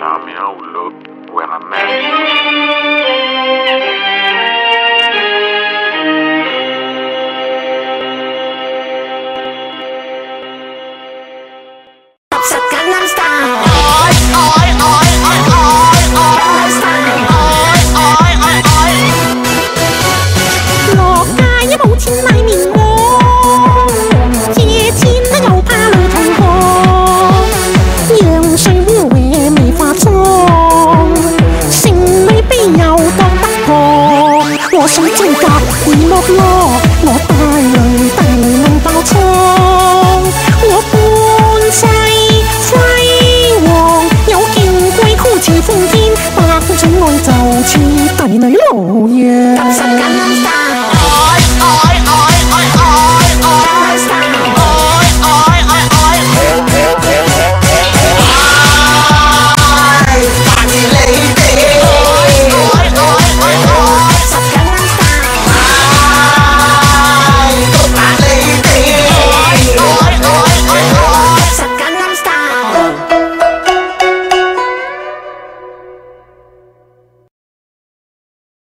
Phenomenal look when I met you. 我想招架会剥咯，我带泪带泪能爆仓，我半世辉煌，有见贵酷似风天，百种爱就似帝女。